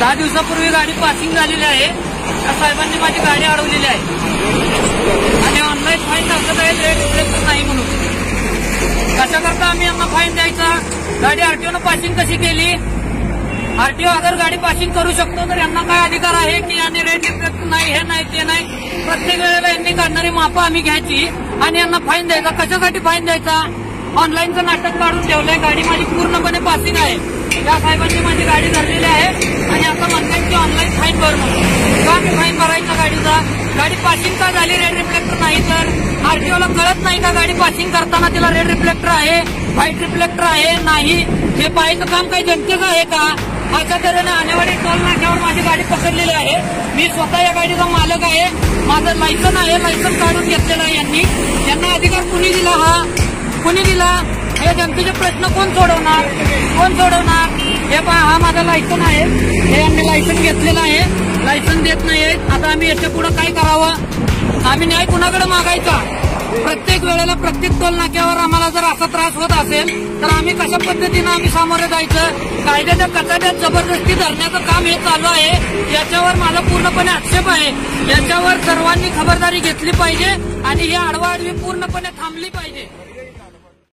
दहा दिवसापूर्वी गाडी पासिंग झालेली आहे. त्या साहेबांनी माझी गाडी अडवलेली आहे. आणि ऑनलाईन फाईन टाकत आहे रेट रिफ्लेक्ट नाही म्हणून? कशाकरता आम्ही यांना फाईन द्यायचा? गाडी आरटीओनं पासिंग कशी केली? आरटीओ अगर गाडी पासिंग करू शकतो तर यांना काय अधिकार आहे की यांनी रेट रिफ्लेक्ट नाही हे नाही ते नाही? प्रत्येक वेळेला यांनी काढणारी मापं आम्ही घ्यायची आणि यांना फाईन द्यायचा. कशासाठी फाईन द्यायचा? ऑनलाईनचं नाटक काढून ठेवलंय. गाडी माझी पूर्णपणे पासिंग आहे. त्या साहेबांनी माझी गाडी धरलेली आहे आणि आता म्हणतात की ऑनलाईन फाईन भर म्हणून का मी फाईन भरायचा गाडीचा गाडी पासिंग का झाली? रेड रिफ्लेक्टर नाही तर आरटीओला कळत नाही का गाडी पासिंग करताना तिला रेड रिफ्लेक्टर आहे? व्हाईट रिफ्लेक्टर आहे? नाही. हे पाहायचं काम काही जनतेचं आहे का? अशा तऱ्हेने आनेवाडी टोल नाक्यावर माझी गाडी पकडलेली आहे. मी स्वतः या गाडीचा मालक आहे. माझं लायसन आहे. लायसन काढून घेतलेलं आहे यांनी. यांना अधिकार कुणी दिला हा? कुणी दिला? हे जनतेचे प्रश्न कोण सोडवणार? कोण सोडवणार? हे पहा हा माझा लायसन आहे. हे यांनी लायसन घेतलेलं आहे. लायसन देत नाहीये. आता आम्ही याच्यापुढे काय करावं? आम्ही न्याय कुणाकडे मागायचा? प्रत्येक वेळेला प्रत्येक टोल नाक्यावर आम्हाला जर असा त्रास होत असेल तर आम्ही कशा पद्धतीनं आम्ही सामोरे जायचं? कायद्याच्या कचाट्यात जबरदस्ती धरण्याचं काम हे चालू आहे. याच्यावर माझा पूर्णपणे आक्षेप आहे. याच्यावर सर्वांनी खबरदारी घेतली पाहिजे आणि ही आडवाआडवी पूर्णपणे थांबली पाहिजे.